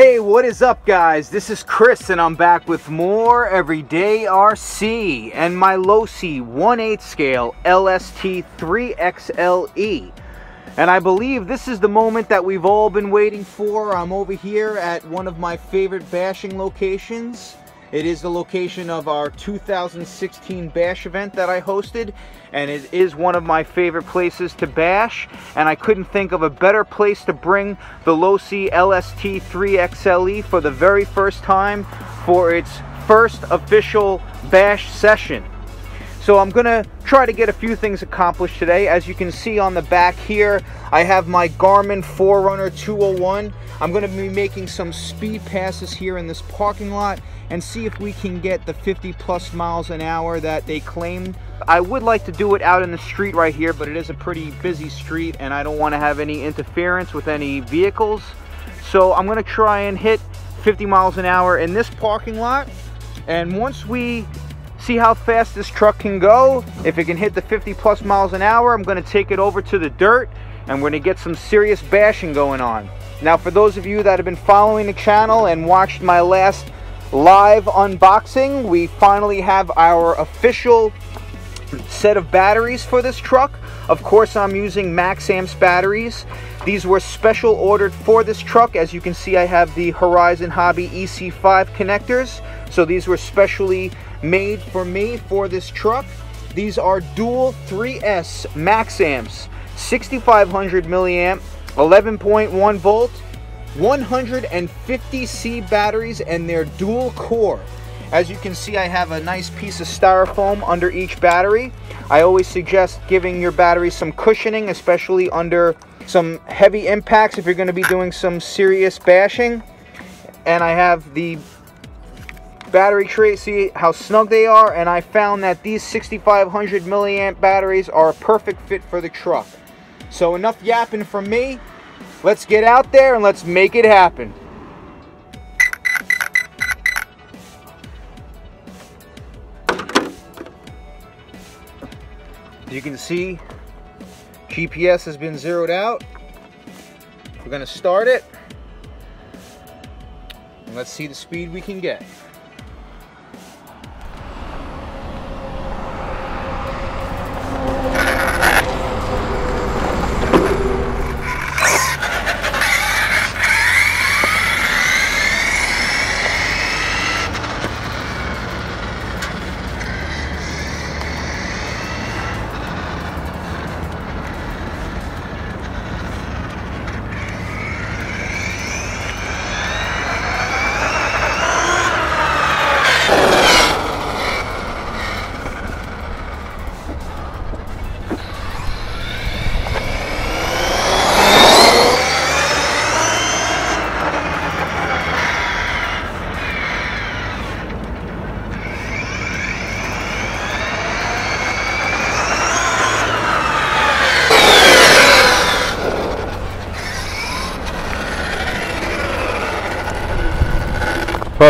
Hey, what is up guys? This is Chris and I'm back with more Everyday RC and my Losi 1 8 scale LST 3XLE. And I believe this is the moment that we've all been waiting for. I'm over here at one of my favorite bashing locations. It is the location of our 2016 Bash event that I hosted, and it is one of my favorite places to bash, and I couldn't think of a better place to bring the Losi LST 3XLE for the very first time for its first official bash session. So I'm gonna try to get a few things accomplished today. As you can see on the back here, I have my Garmin Forerunner 201. I'm gonna be making some speed passes here in this parking lot and see if we can get the 50 plus miles an hour that they claim. I would like to do it out in the street right here, but it is a pretty busy street and I don't wanna have any interference with any vehicles. So I'm gonna try and hit 50 miles an hour in this parking lot. And once we see how fast this truck can go. If it can hit the 50 plus miles an hour, I'm gonna take it over to the dirt and we're gonna get some serious bashing going on. Now for those of you that have been following the channel and watched my last live unboxing, we finally have our official set of batteries for this truck. Of course, I'm using Maxamps batteries. These were special ordered for this truck. As you can see, I have the Horizon Hobby EC5 connectors. So these were specially made for me for this truck. These are dual 3S Maxamps, 6500 milliamp, 11.1 volt, 150C batteries and they're dual core. As you can see, I have a nice piece of styrofoam under each battery. I always suggest giving your battery some cushioning, especially under some heavy impacts if you're going to be doing some serious bashing. And I have the battery tray, see how snug they are, and I found that these 6500 milliamp batteries are a perfect fit for the truck. So enough yapping from me. Let's get out there and let's make it happen. You can see GPS has been zeroed out. We're gonna start it. And let's see the speed we can get.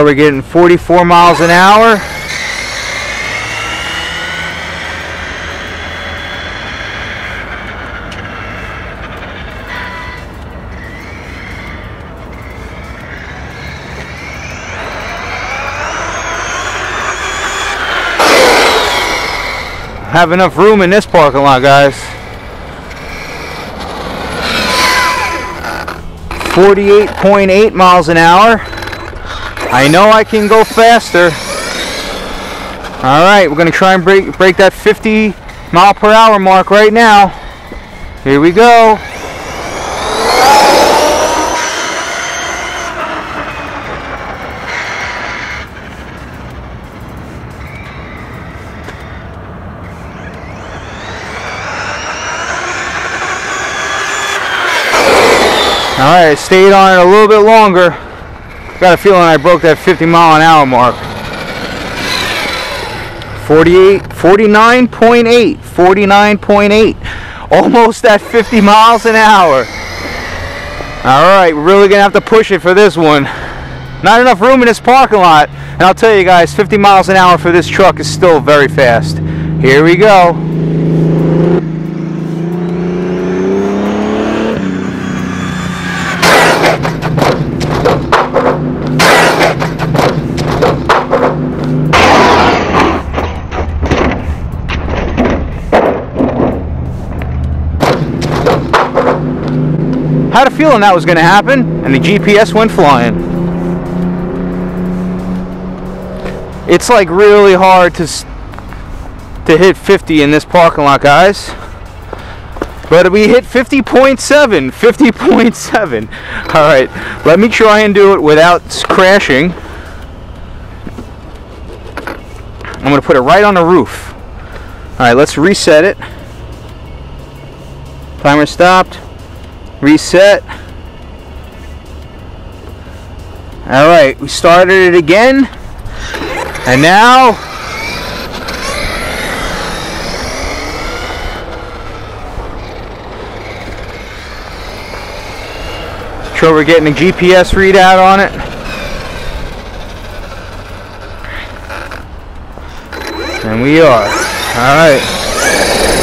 We're getting 44 miles an hour. Have enough room in this parking lot, guys. 48.8 miles an hour. I know I can go faster. All right, we're gonna try and break break that 50 mile per hour mark right now. Here we go. All right, I stayed on it a little bit longer. Got a feeling I broke that 50 mile an hour mark. 48, 49.8, 49.8. Almost at 50 miles an hour. All right, we're really gonna have to push it for this one. Not enough room in this parking lot. And I'll tell you guys, 50 miles an hour for this truck is still very fast. Here we go. Feeling that was going to happen, and the GPS went flying. It's like really hard to to hit 50 in this parking lot, guys. But we hit 50.7, 50.7. All right, let me try and do it without crashing. I'm gonna put it right on the roof. All right, let's reset it. Timer stopped. Reset. All right, we started it again. And now sure we're getting a GPS readout on it. And we are. All right.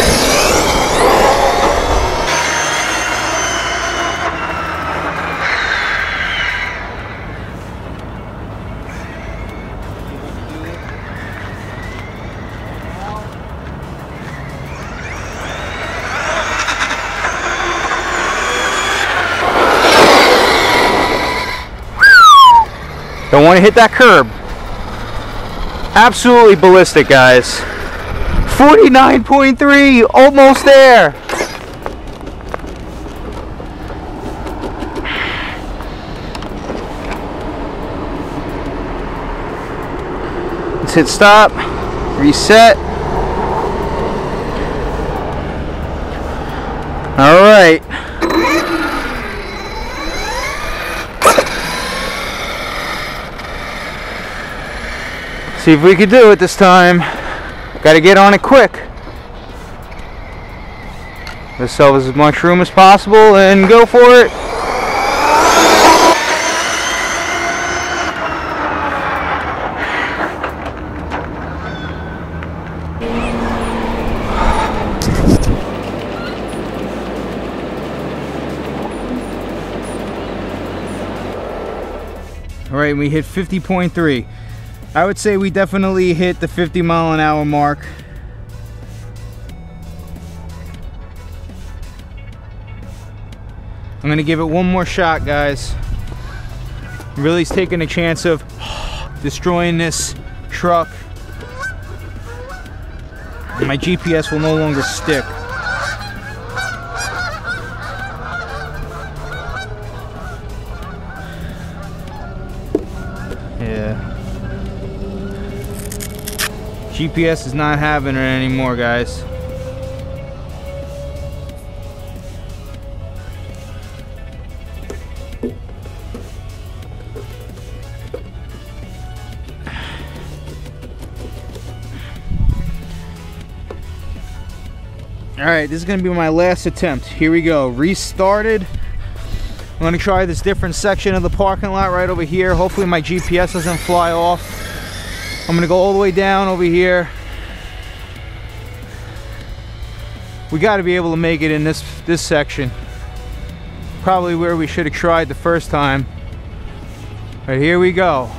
Don't want to hit that curb. Absolutely ballistic, guys. 49.3, almost there. Let's hit stop, reset. All right. See if we can do it this time. Gotta get on it quick. Let's sell as much room as possible and go for it. All right, we hit 50.3. I would say we definitely hit the 50 mile an hour mark. I'm gonna give it one more shot, guys. Really taking a chance of destroying this truck. My GPS will no longer stick. GPS is not having it anymore, guys. Alright, this is to be my last attempt. Here we go. Restarted. I'm to try this different section of the parking lot right over here. Hopefully my GPS doesn't fly off. I'm gonna go all the way down over here. We got to be able to make it in this this section. Probably where we should have tried the first time. But here we go.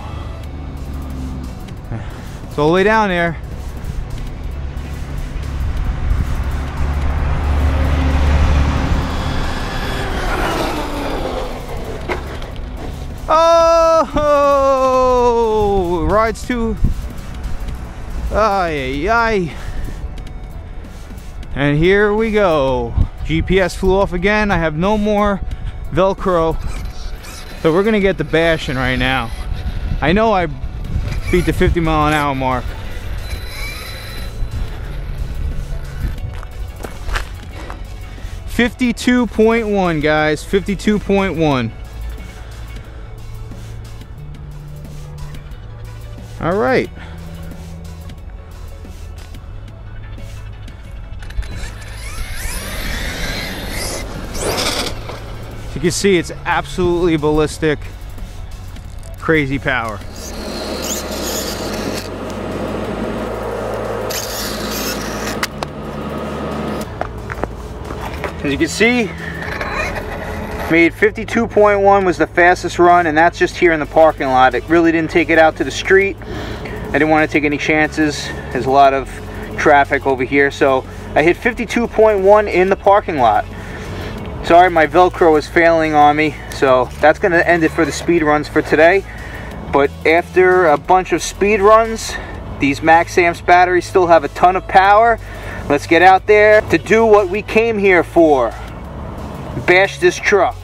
It's all the way down there. Oh, rides too Ay, ay, And here we go. GPS flew off again. I have no more Velcro. So we're gonna get the bashing right now. I know I beat the 50 mile an hour mark. Fifty-two point one, guys. Fifty-two point one. All right. You can see it's absolutely ballistic crazy power. As you can see made 52.1 was the fastest run and that's just here in the parking lot. It really didn't take it out to the street. I didn't want to take any chances. There's a lot of traffic over here. So I hit 52.1 in the parking lot Sorry, my Velcro is failing on me, so that's to end it for the speed runs for today. But after a bunch of speed runs, these Max Amps batteries still have a ton of power. Let's get out there to do what we came here for. Bash this truck.